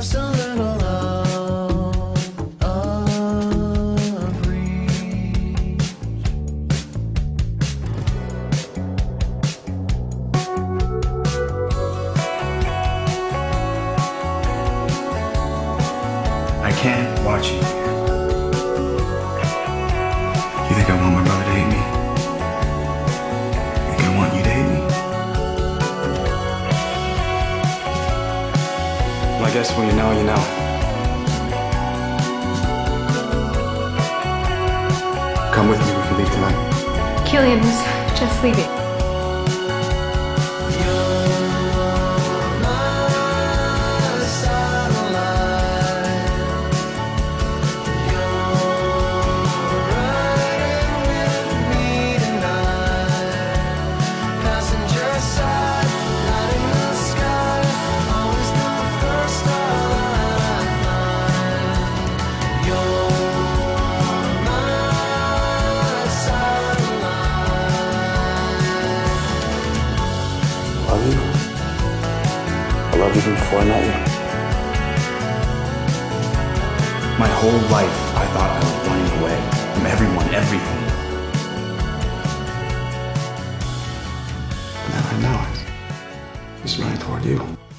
just a little. I can't watch you. You think I want my brother to hate me? I guess when you know, you know. Come with me, we can leave tonight. Killian was just leaving. Love you. I loved you before I met you. My whole life, I thought I was running away from everyone, everything. Now I know it. Just running toward you.